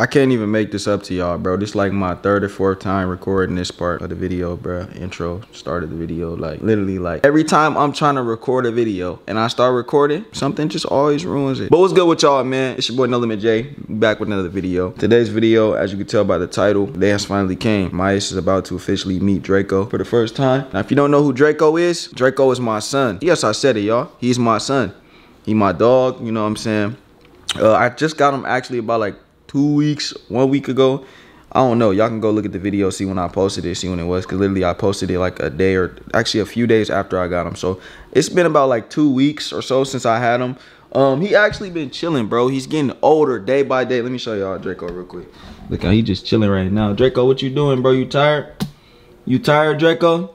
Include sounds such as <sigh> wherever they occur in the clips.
I can't even make this up to y'all, bro. This like my third or fourth time recording this part of the video, bro. Intro started the video, like literally, like every time I'm trying to record a video and I start recording, something just always ruins it. But what's good with y'all, man? It's your boy No Limit J, back with another video. Today's video, as you can tell by the title, day finally came. Mias is about to officially meet Draco for the first time. Now, if you don't know who Draco is, Draco is my son. Yes, I said it, y'all. He's my son. He my dog. You know what I'm saying? Uh, I just got him actually about like two weeks, one week ago. I don't know. Y'all can go look at the video, see when I posted it, see when it was. Cause literally I posted it like a day or actually a few days after I got him. So it's been about like two weeks or so since I had him. Um, he actually been chilling, bro. He's getting older day by day. Let me show y'all Draco real quick. Look how he just chilling right now. Draco, what you doing, bro? You tired? You tired, Draco?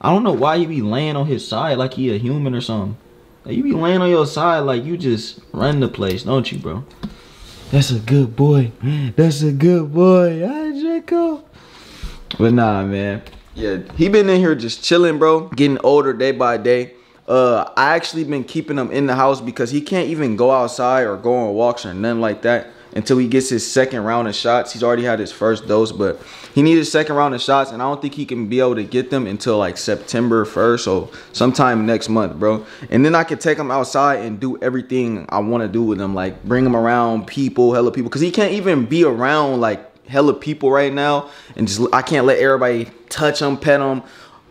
I don't know why he be laying on his side like he a human or something. Like you be laying on your side like you just run the place, don't you, bro? That's a good boy. That's a good boy. Hi, Draco. But nah, man. Yeah, he been in here just chilling, bro. Getting older day by day. Uh, I actually been keeping him in the house because he can't even go outside or go on walks or nothing like that until he gets his second round of shots. He's already had his first dose, but he needs his second round of shots, and I don't think he can be able to get them until like September 1st, so sometime next month, bro. And then I can take him outside and do everything I want to do with him, like bring him around people, hella people, because he can't even be around like hella people right now, and just I can't let everybody touch him, pet him,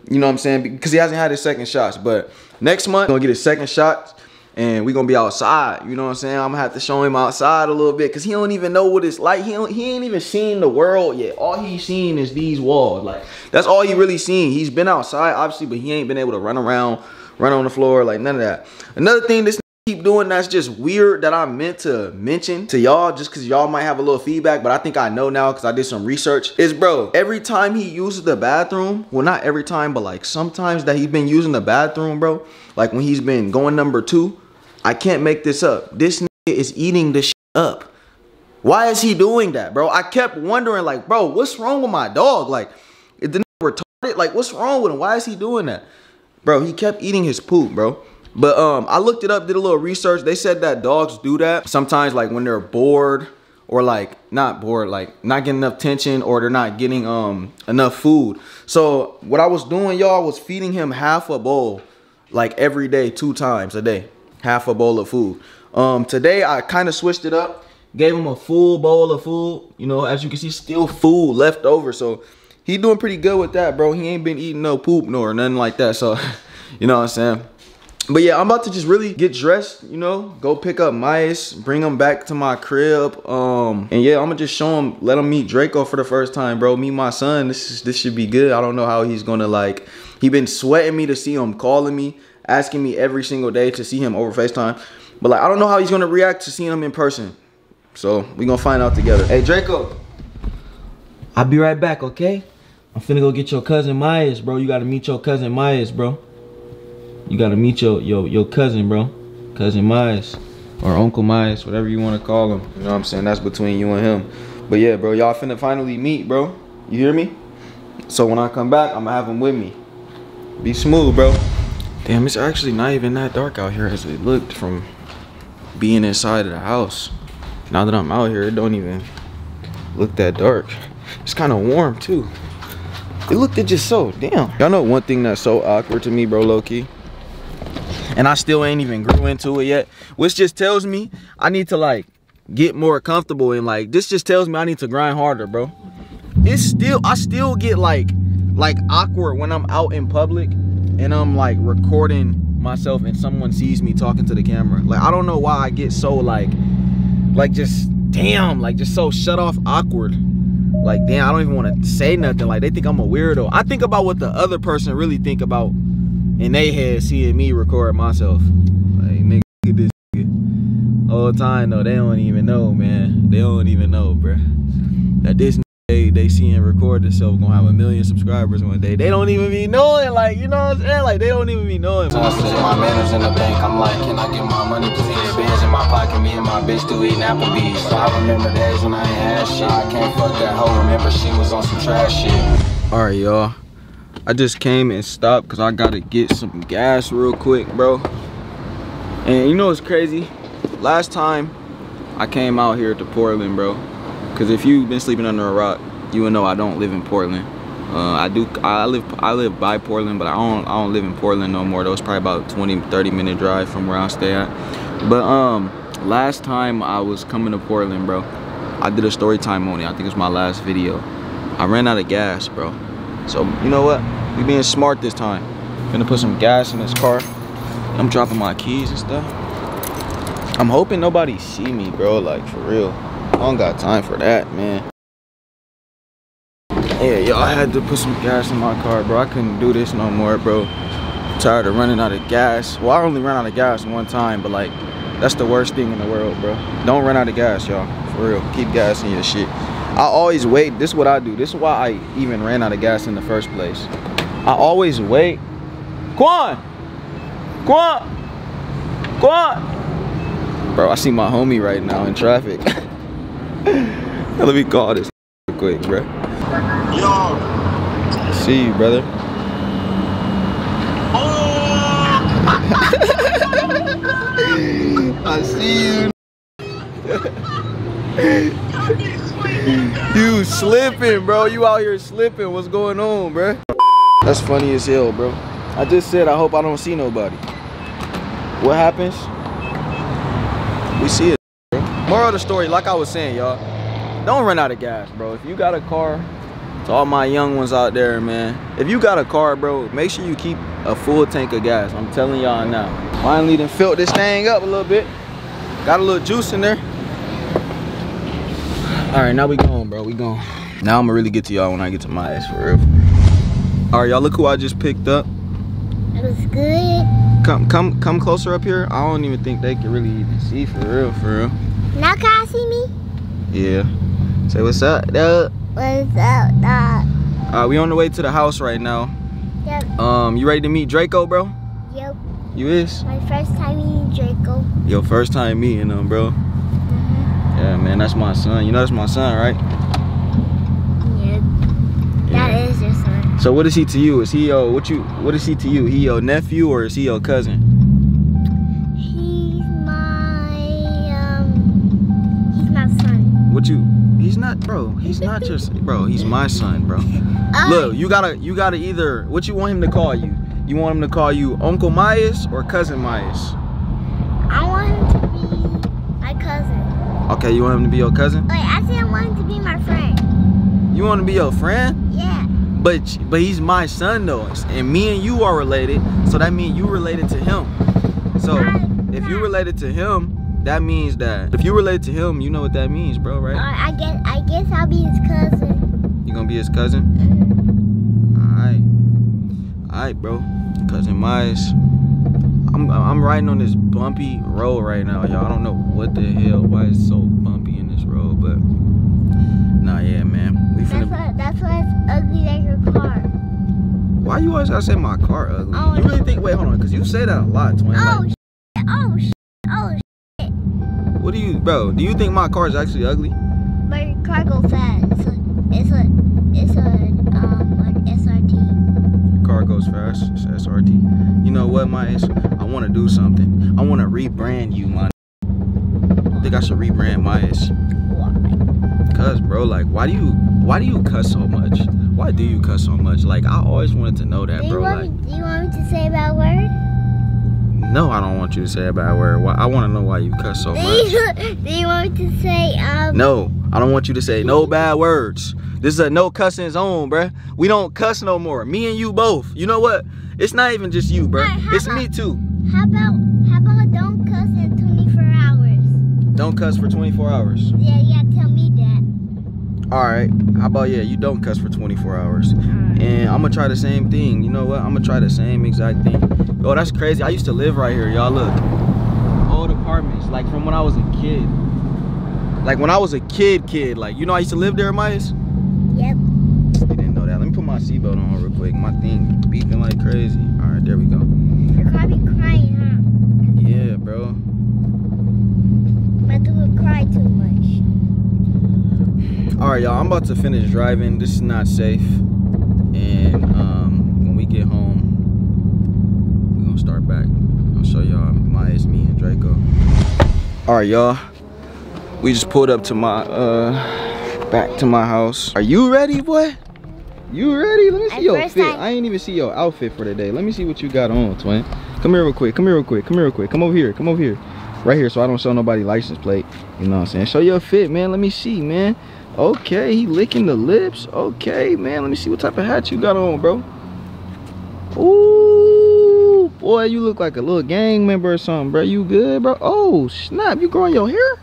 you know what I'm saying? Because he hasn't had his second shots, but next month, gonna get his second shot and we gonna be outside. You know what I'm saying? I'm gonna have to show him outside a little bit because he don't even know what it's like. He he ain't even seen the world yet. All he's seen is these walls. Like that's all he really seen. He's been outside obviously, but he ain't been able to run around, run on the floor, like none of that. Another thing this keep doing that's just weird that I meant to mention to y'all just because y'all might have a little feedback, but I think I know now because I did some research. Is bro, every time he uses the bathroom, well not every time, but like sometimes that he's been using the bathroom, bro, like when he's been going number two, I can't make this up. This is eating the up. Why is he doing that, bro? I kept wondering, like, bro, what's wrong with my dog? Like, is the retarded? Like, what's wrong with him? Why is he doing that? Bro, he kept eating his poop, bro. But um, I looked it up, did a little research. They said that dogs do that sometimes, like when they're bored or like not bored, like not getting enough tension or they're not getting um enough food. So what I was doing, y'all, was feeding him half a bowl, like every day, two times a day half a bowl of food. Um, today I kind of switched it up, gave him a full bowl of food. You know, as you can see, still food left over. So he doing pretty good with that, bro. He ain't been eating no poop nor nothing like that. So, <laughs> you know what I'm saying? But yeah, I'm about to just really get dressed, you know, go pick up Mias, bring him back to my crib. Um, and yeah, I'm gonna just show him, let him meet Draco for the first time, bro. Meet my son. This is this should be good. I don't know how he's gonna like. He been sweating me to see him, calling me asking me every single day to see him over FaceTime. But like, I don't know how he's gonna react to seeing him in person. So we gonna find out together. Hey Draco, I'll be right back, okay? I'm finna go get your cousin Mias, bro. You gotta meet your cousin Mias, bro. You gotta meet your your your cousin, bro. Cousin Mias. Or Uncle Mias, whatever you wanna call him. You know what I'm saying? That's between you and him. But yeah, bro, y'all finna finally meet, bro. You hear me? So when I come back, I'ma have him with me. Be smooth, bro. Damn, it's actually not even that dark out here as it looked from being inside of the house. Now that I'm out here, it don't even look that dark. It's kind of warm too. It looked it just so, damn. Y'all know one thing that's so awkward to me, bro, low-key? And I still ain't even grew into it yet. Which just tells me I need to like get more comfortable and like, this just tells me I need to grind harder, bro. It's still, I still get like, like awkward when I'm out in public and I'm like recording myself and someone sees me talking to the camera. Like I don't know why I get so like like just damn, like just so shut off awkward. Like damn, I don't even want to say nothing. Like they think I'm a weirdo. I think about what the other person really think about in their head seeing me record myself. Like nigga this nigga. All the time though, they don't even know, man. They don't even know, bruh. That this they see and record themselves gonna have a million subscribers one day. They don't even be knowing, like you know what I'm saying? Like they don't even be knowing. So I said my manners in the bank. I'm like, can I get my money please? Bands in my pocket, me and my bitch do eating Applebee's. I remember days when I ain't had shit. I can't fuck that hoe. Remember she was on some trash shit. All right, y'all. I just came and stopped because I gotta get some gas real quick, bro. And you know what's crazy? Last time I came out here to Portland, bro Cause if you've been sleeping under a rock, you would know I don't live in Portland. Uh, I do. I live. I live by Portland, but I don't. I don't live in Portland no more. That was probably about 20, 30 minute drive from where I stay at. But um, last time I was coming to Portland, bro, I did a story time on it. I think it was my last video. I ran out of gas, bro. So you know what? We being smart this time. Gonna put some gas in this car. I'm dropping my keys and stuff. I'm hoping nobody see me, bro. Like for real. I don't got time for that, man. Yeah, y'all had to put some gas in my car, bro. I couldn't do this no more, bro. I'm tired of running out of gas. Well, I only ran out of gas one time, but like, that's the worst thing in the world, bro. Don't run out of gas, y'all. For real. Keep gas in your shit. I always wait. This is what I do. This is why I even ran out of gas in the first place. I always wait. Quan! Quan! Quan! Bro, I see my homie right now in traffic. <laughs> Let me call this quick, bro. Yo. See you, brother. Oh. <laughs> I see you. <laughs> you slipping, bro. You out here slipping. What's going on, bro? That's funny as hell, bro. I just said I hope I don't see nobody. What happens? We see it, bro. Moral of the story, like I was saying, y'all, don't run out of gas, bro. If you got a car, to all my young ones out there, man, if you got a car, bro, make sure you keep a full tank of gas. I'm telling y'all now. Finally done filled this thing up a little bit. Got a little juice in there. All right, now we going, bro. We going. Now I'm gonna really get to y'all when I get to Mias for real. All right, y'all, look who I just picked up. It was good. Come, come, come closer up here. I don't even think they can really even see for real, for real. Now can I see me? Yeah. Say what's up, dog. What's up, dog? Uh, we on the way to the house right now. Yep. Um, you ready to meet Draco, bro? Yep. You is? My first time meeting Draco. Your first time meeting him, bro. Mm-hmm. Yeah, man, that's my son. You know that's my son, right? Yep. That is your son. So what is he to you? Is he your what you what is he to you? He your nephew or is he your cousin? He's my um. He's my son. What you he's not bro, he's not just bro, he's my son, bro. Uh, Look, you gotta you gotta either what you want him to call you? You want him to call you Uncle Mias or Cousin Mias? I want him to be my cousin. Okay, you want him to be your cousin? Wait, I said I want him to be my friend. You want to be your friend? Yeah. But but he's my son though, and me and you are related, so that means you related to him. So if you related to him, that means that if you relate to him, you know what that means, bro, Uh, right? I guess I guess I'll be his cousin. You gonna be his cousin? Mhm. Alright. Alright, bro. Cousin Mias. I'm I'm riding on this bumpy road right now, y'all. I don't know what the hell, why it's so bumpy in this road, but nah, yeah, man. We That's finna. why that's why it's ugly like your car. Why you always gotta say my car ugly? Oh, you really think? Wait, hold on, cause you say that a lot, twin. Oh Like, what do you, bro? Do you think my car is actually ugly? My car go fast. It's a it's a it's a um an SRT. Car goes fast. It's SRT. You know what, my I want to do something. I want to rebrand you, my. I think I should rebrand my Cause, bro, like, why do you, why do you cuss so much? Why do you cuss so much? Like, I always wanted to know that, Do you bro. want Like, do you want me to say a bad word? No, I don't want you to say a bad word. Why? I want to know why you cuss so <laughs> much. do you want to say um No, I don't want you to say no bad words. This is a no cussing zone, bruh. We don't cuss no more. Me and you both. You know what? It's not even just you, bruh. Alright, how It's about- me too. how about how about don't cuss in 24 hours? Don't cuss for 24 hours. Yeah, you gotta tell me that. All right. How about yeah? You don't cuss for 24 hours. And I'm gonna try the same thing. You know what? I'm gonna try the same exact thing. Oh, that's crazy. I used to live right here, y'all. Look, old apartments, like from when I was a kid. Like when I was a kid, kid. Like you know, I used to live there, Mias. Yep. You didn't know that. Let me put my seatbelt on real quick. My thing beeping like crazy. All right, there we go. You're probably crying, huh? Yeah, bro. But you would cry too much. All right, y'all. I'm about to finish driving. This is not safe. And um, when we get home, we're gonna start back. I'll show y'all Mias, me, and Draco. All right, y'all. We just pulled up to my uh Back to my house. Are you ready, boy? You ready? Let me see At your fit. I- I ain't even see your outfit for the day. Let me see what you got on, twin. Come here real quick. Come here real quick. Come here real quick. Come over here. Come over here. Right here so I don't show nobody license plate. You know what I'm saying? Show your fit, man. Let me see, man. Okay, he licking the lips. Okay, man. Let me see what type of hat you got on, bro. Ooh, boy, you look like a little gang member or something, bro. You good, bro? Oh, snap. You growing your hair?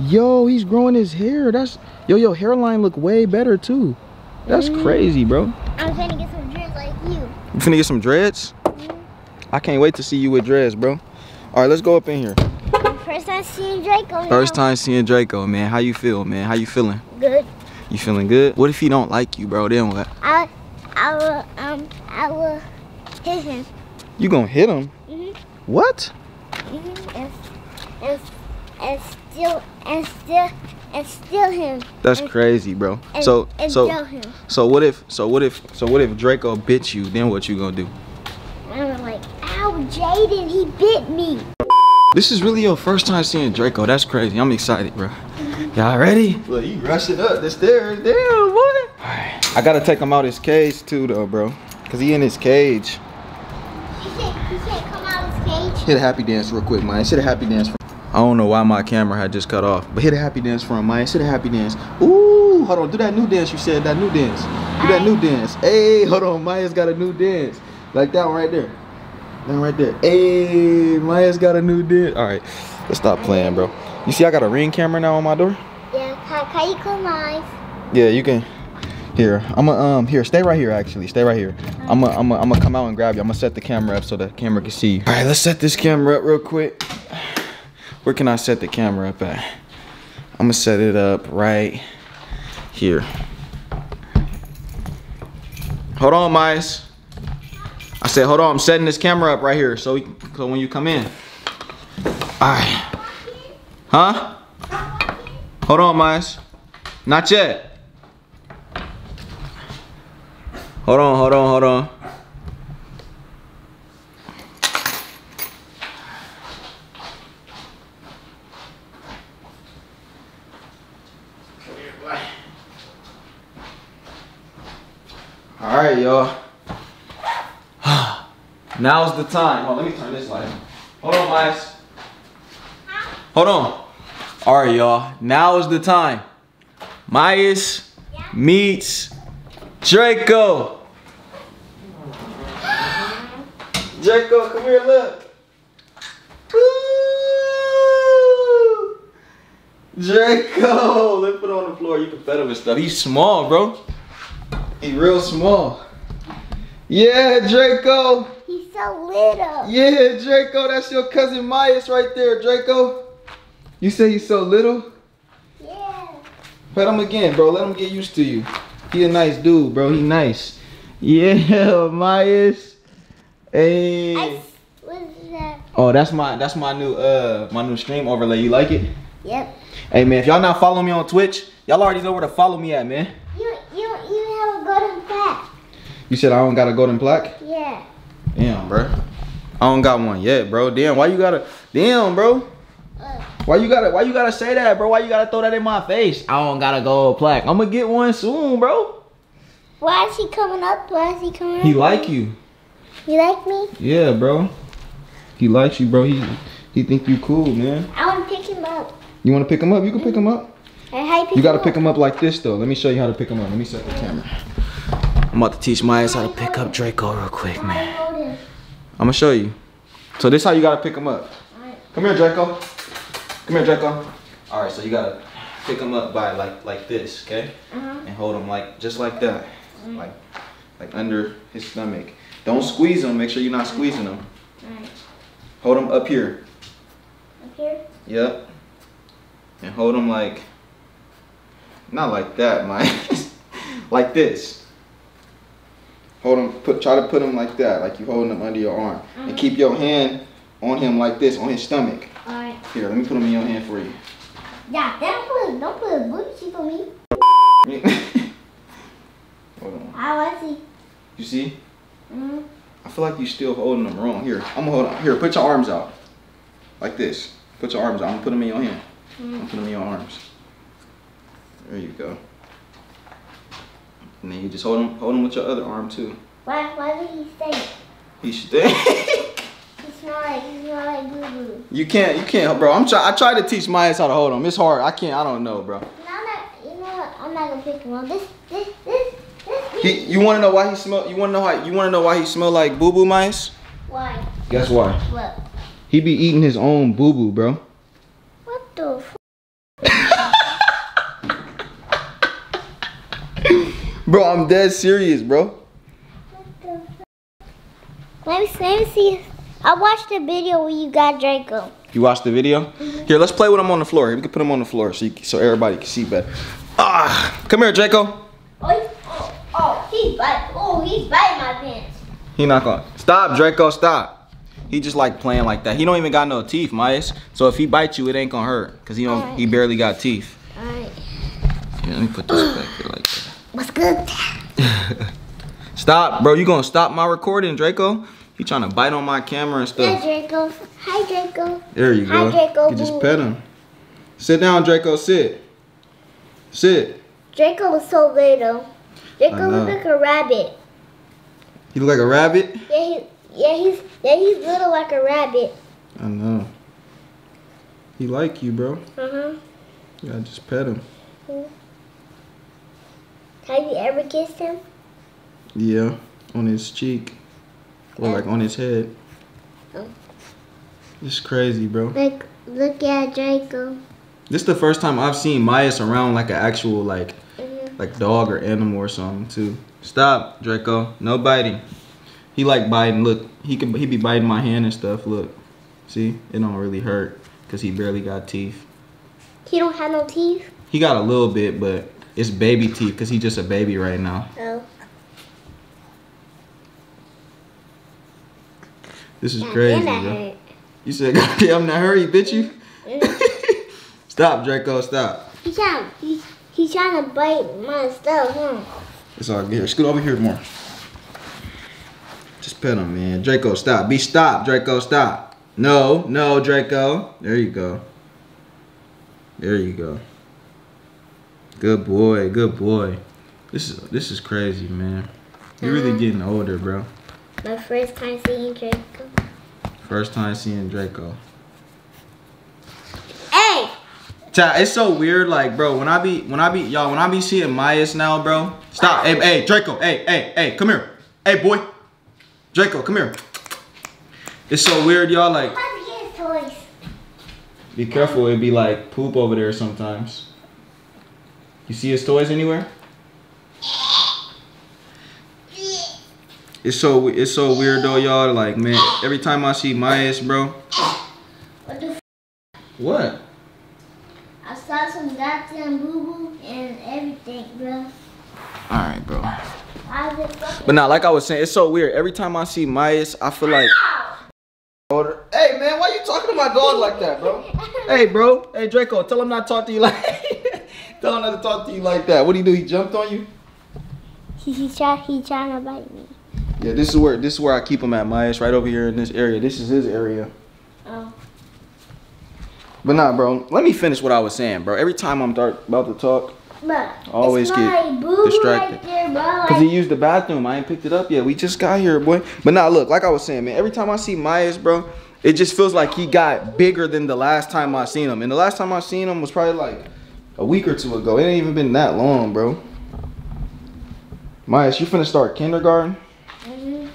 Yo, he's growing his hair. That's yo, your hairline look way better too. That's mm-hmm. crazy, bro. I'm gonna get some dreads like you. You finna get some dreads? Mm-hmm. I can't wait to see you with dreads, bro. All right, let's go up in here. First time seeing Draco. First time seeing Draco, man. How you feel, man? How you feeling? Good. You feeling good? What if he don't like you, bro? Then what? I, I will, um, I will hit him. You gonna hit him? Mhm. What? Mhm. And, and, and steal, and steal, and steal him. That's And- crazy, bro. And, So, and so, him. so what if, so what if, so what if Draco bit you? Then what you gonna do? I'm like, ow, Jaden, he bit me. This is really your first time seeing Draco. That's crazy. I'm excited, bro. Y'all ready? Look, you rushing up the stairs. Damn, boy. Alright. I gotta take him out of his cage too, though, bro. Cause he in his cage. He can't, he can't come out his cage. Hit a happy dance real quick, man. Hit a happy dance. For I don't know why my camera had just cut off, but hit a happy dance for him, man. Hit a happy dance. Ooh, hold on. Do that new dance you said. That new dance. Do that new dance. Hey, hold on. Mias got a new dance. Like that one right there. One right there. Hey, Mias got a new dance. All right, let's stop playing, bro. You see, I got a ring camera now on my door. Yeah, can, can you close my eyes? Yeah, you can. Here, I'm gonna um here, stay right here. Actually, stay right here. I'm gonna I'm gonna I'm gonna come out and grab you. I'm gonna set the camera up so the camera can see you. All right, let's set this camera up real quick. Where can I set the camera up at? I'm gonna set it up right here. Hold on, mice. Said, hold on. I'm setting this camera up right here so we, so when you come in. All right. Huh? Hold on, mice. Not yet. Hold on, hold on, hold on. All right, y'all. Now's the time. Let me turn this light. Hold on, mice. Hold on. All right, y'all. Now is the time. Mias meets Draco. Draco, come here, look. Draco, let's put on the floor. You can pet him and stuff. He's small, bro. He real small. Yeah, Draco. So little. Yeah, Draco, that's your cousin Mias right there, Draco. You say he's so little? Yeah. Pet him again, bro. Let him get used to you. He a nice dude, bro. He nice. Yeah, <laughs> Mias. Hey. I, what is that? Oh, that's my that's my new uh my new stream overlay. You like it? Yep. Hey man, if y'all not following me on Twitch, y'all already know where to follow me at, man. You, you don't even have a golden plaque. You said I don't got a golden plaque? Yeah. Damn, bro. I don't got one yet, bro. Damn, why you gotta damn, bro? Why you gotta why you gotta say that, bro? Why you gotta throw that in my face? I don't got a gold plaque. I'm gonna get one soon, bro. Why is he coming up? Why is he coming up? He like you. You like me? Yeah, bro. He likes you, bro. He he think you cool, man. I want to pick him up. You wanna pick him up? You can pick him up. Hey, you You gotta him pick him up like this though. Let me show you how to pick him up. Let me set the camera. I'm about to teach Mias how to pick up Draco real quick, man. you hold him? I'm gonna show you. So this how you gotta pick him up. Come here, Draco. Come here, Draco. All right, so you gotta pick him up by like like this, okay? Uh-huh. And hold him like just like that, like like under his stomach. Don't squeeze him. Make sure you're not squeezing him. Alright. Hold him up here. Up here? Yep. And hold him like not like that, <laughs> Mike. like this. Hold him. Put try to put him like that, like you holding him under your arm, and keep your hand on him like this, on his stomach. Alright. Here, let me put him in your hand for you. Yeah, don't put, don't put a booty cheek on me. <laughs> Hold on. I want to see. You see? Mm-hmm. I feel like you're still holding them wrong. Here, I'm gonna hold on. Here, put your arms out. Like this. Put your arms out. I'm gonna put them in your hand. I'm gonna put them in your arms. There you go. And then you just hold him, hold him with your other arm too. Why, why would he stink? He stink. He smell like, he smell like boo-boo. you can't, you can't, bro. I'm try. I tried to teach Mias how to hold him. It's hard. I can't. I don't know, bro. No, I'm not, you know what? I'm not gonna pick him up. This, this, this, this. He, you want to know why he smell? You want to know how? You want to know why he smell like boo boo mice? Why? Guess why? What? He be eating his own boo boo, bro. What the Bro, I'm dead serious, bro. what the f- Let me, let me see. I watched the video where you got Draco. You watched the video? Here, let's play with him on the floor. We can put him on the floor so you, so everybody can see better. Ah, come here, Draco. Oh, he- oh, oh, he's bite. Oh, he's biting my pants. He not gonna stop, Draco. Stop. He just like playing like that. He don't even got no teeth, Mias. So if he bites you, it ain't gonna hurt, cause he don't. He barely got teeth. All right. Here, let me put this back here like that. What's good? <laughs> Stop, bro. You gonna stop my recording, Draco? He trying to bite on my camera and Hi, stuff. Draco. Hi, Draco. There you Hi, go. Draco, You just pet him. Sit down, Draco. Sit. Sit. Draco was so little. Draco know. like a rabbit. He look like a rabbit. Yeah, he, yeah, he's, yeah, he's little like a rabbit. I know. He like you, bro. Uh huh. You gotta just pet him. Have you ever kissed him? Yeah, on his cheek. Or like on his head. Oh. It's crazy, bro. Like, look at Draco. This is the first time I've seen Mias around like an actual like Mhm. like dog or animal or something too. Stop, Draco. No biting. He like biting. Look, he can he be biting my hand and stuff. Look, see, it don't really hurt because he barely got teeth. He don't have no teeth. He got a little bit, but it's baby teeth because he's just a baby right now. Oh. This is God crazy, bro. You said, "Goddamn, now hurry, bitch you." Mm. <laughs> stop, Draco. Stop. He's trying, he, he trying to bite my stuff, huh? It's all good. Here, scoot over here more. Just pet him, man. Draco, stop. Be stop, Draco, stop. No, no, Draco. There you go. There you go. Good boy, good boy. This is this is crazy, man. You're really getting older, bro. My first time seeing Draco. First time seeing Draco. Hey! It's so weird, like, bro. When I be, when I be, y'all, when I be seeing Mias now, bro. Stop, hey, hey, Draco, hey, hey, hey, come here, hey, boy, Draco, come here. It's so weird, y'all. Like, How to get his toys? be careful. It'd be like poop over there sometimes. You see his toys anywhere? It's so it's so weird though, y'all. Like, man, every time I see Mias, bro. What the f- What? I saw some goddamn boo-boo and everything, bro. All right, bro. I was fucking... But now, like I was saying, it's so weird. Every time I see Mias, I feel like. Older. Hey man, why you talking to my dog like that, bro? <laughs> Hey bro, hey Draco, tell him not to talk to you like. Tell him not to talk to you like that. What do you do? He jumped on you? He, he, try, he trying to bite me. Yeah, this is where this is where I keep him at, Mias, right over here in this area. This is his area. Oh. But nah, bro. Let me finish what I was saying, bro. Every time I'm about to talk, Look, Always get distracted. right there. Cause he used the bathroom. I ain't picked it up yet. We just got here, boy. But now look, like I was saying, man. Every time I see Mias, bro, it just feels like he got bigger than the last time I seen him. And the last time I seen him was probably like a week or two ago. It ain't even been that long, bro. Mias, you finna start kindergarten? Mhm.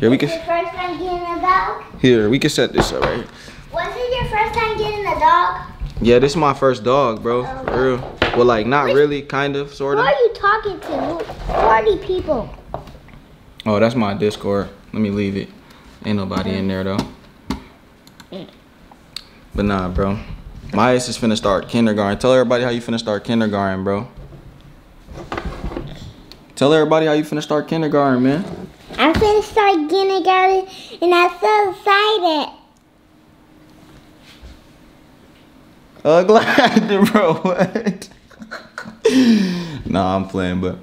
Here we It's can. first time getting a dog? Here we can set this up right here. Was it your first time getting a dog? Yeah, this is my first dog, bro. For real. Well, like not really, kind of, sort of. Who of. are you talking to? Who, who are these people? Oh, that's my Discord. Let me leave it. Ain't nobody in there though. But nah, bro. Mias is finna start kindergarten. Tell everybody how you finna start kindergarten, bro. Tell everybody how you finna start kindergarten, man. I'm gonna start kindergarten and I'm so excited. Uh, <laughs> glad, bro. What? <laughs> nah, I'm playing, but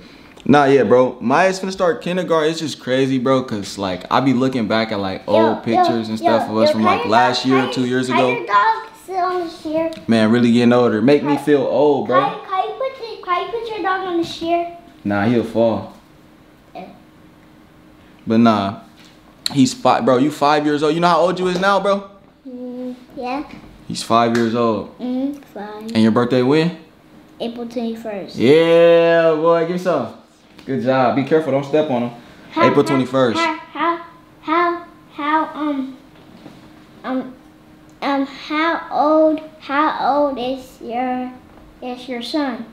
nah, yeah, bro. Mias finna start kindergarten. It's just crazy, bro. Cause like I be looking back at like old pictures and stuff of us from like last year, or two years ago. dog sit on the chair? Man, really getting older. Make me feel old, Can, bro. can you put the, can this year? Nah, he'll fall. Yeah. But nah, he's five, bro. You five years old. You know how old you is now, bro? Mm, yeah. He's five years old. Mm, fine. And your birthday when? April 21st. Yeah, boy, give me some. Good job. Be careful. Don't step on him. How- April 21st. How, how, how, how, um, um, um, how old, how old is your, is your son?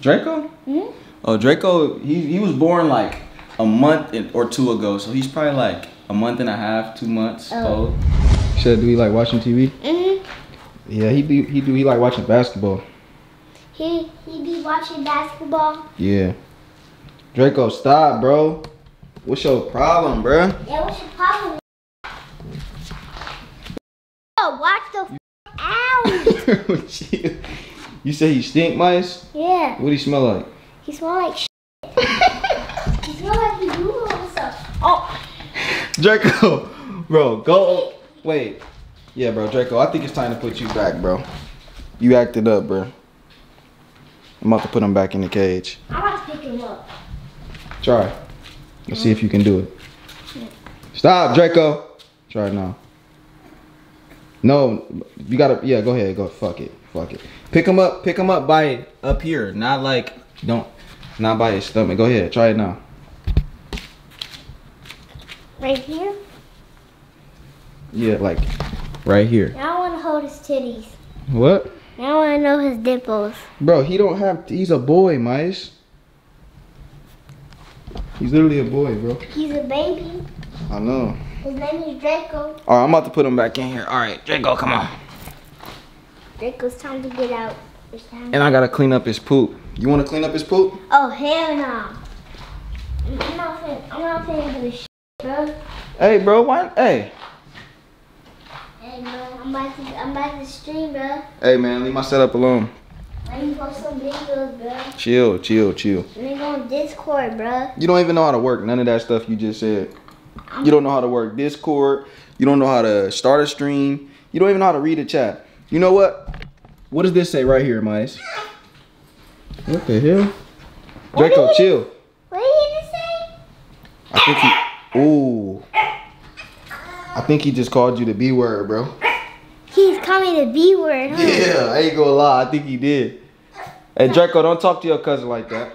Draco? Hmm? Oh, Draco, he, he was born like a month or two ago. So he's probably like a month and a half, two months Oh. old. Should do he like watching TV? Mm-hmm. Yeah, he do. He do. He like watching basketball. He, he be watching basketball? Yeah. Draco, stop, bro. What's your problem, bro? Yeah, what's your problem? Oh, watch the f- out. <laughs> you say he stink mice? yeah, What do he smell like? he smell like shit. <laughs> he smell like he doing stuff. Oh, Draco, bro, go. Wait. Yeah, bro, Draco, I think it's time to put you back, bro. You acted up, bro. I'm about to put him back in the cage. I'm about to pick him up. Try. Let's see if you can do it. Stop, Draco. Try now. No, you gotta. Yeah, go ahead. Go. Fuck it. Fuck it. Pick him up. Pick him up by up here. Not like don't. Not by his stomach. Go ahead. Try it now. Right here? Yeah, like right here. Now I want to hold his titties. What? Now I want to know his dimples. Bro, he don't have. He's a boy, mice. He's literally a boy, bro. He's a baby. I know. His name is Draco. All right, I'm about to put him back in here. All right, Draco, come on. Draco's time to get out. And I gotta clean up his poop. You want to clean up his poop? Oh hell no! I'm not finna. I'm not finna this shit, bro. Hey, bro. Why? Hey. Hey, bro. I'm about to. I'm about to stream, bro. Hey, man. Leave my setup alone. Me post some videos, bro. Chill, chill, chill. Go on Discord, bro. You don't even know how to work none of that stuff you just said. You don't know how to work Discord. You don't know how to start a stream. You don't even know how to read a chat. You know what? What does this say right here, mice? What the hell? Draco, did- chill. What did he just say? I think he. Ooh. I think he just called you the B word, bro. He's calling the B word, huh? Yeah, I ain't gonna lie. I think he did. Hey, Draco, don't talk to your cousin like that.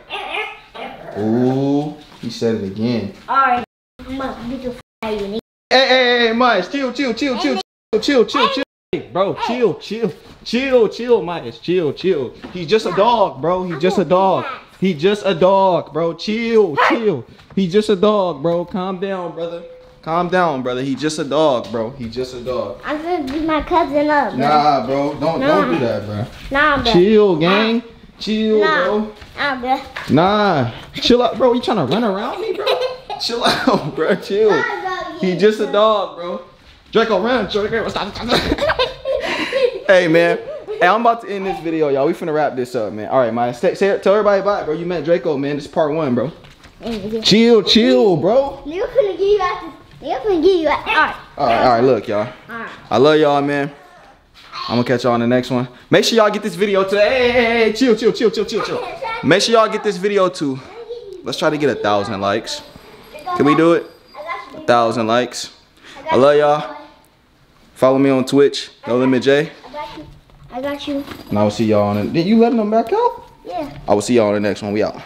Ooh, he said it again. Alright. I'm about to beat the f out of you, nigga. Hey, hey, hey, Miles, chill, chill, chill, chill, chill, chill, chill, chill. Hey, bro, chill, chill, chill, chill, Miles, chill, chill. He's just a dog, bro. He's just a dog. He just a dog, bro. Chill, chill. He's just a dog, bro. Calm down, brother. Calm down, brother. He's just a dog, bro. He's just a dog. I'm gonna beat my cousin up, bro. Nah, bro. Don't don't do that, bro. Nah, bro. Chill, gang. Chill, Nah. bro. Nah, bro. Nah. Chill out, bro. You trying to run around me, bro? Chill out, <laughs> bro. Chill. He just a dog, bro. Draco, run. Draco, stop, stop, stop. <laughs> hey, man. Hey, I'm about to end this video, y'all. We finna wrap this up, man. All right, man. Say, say, tell everybody bye, bro. You met Draco, man. This is part one, bro. Chill, chill, bro. finna give you out the. Nigga finna give you out. Alright. All right, all right. Look, y'all. Alright. I love y'all, man. I'm gonna catch y'all on the next one. Make sure y'all get this video to. Hey, hey, hey, hey, chill, chill, chill, chill, chill, chill. Make sure y'all get this video to. Let's try to get a thousand likes. Can we do it? I got you. A thousand likes. I love y'all. Follow me on Twitch, No Limit J. I got you. I got you. And I will see y'all on it. Did you letting them back out? Yeah. I will see y'all on the next one. We out.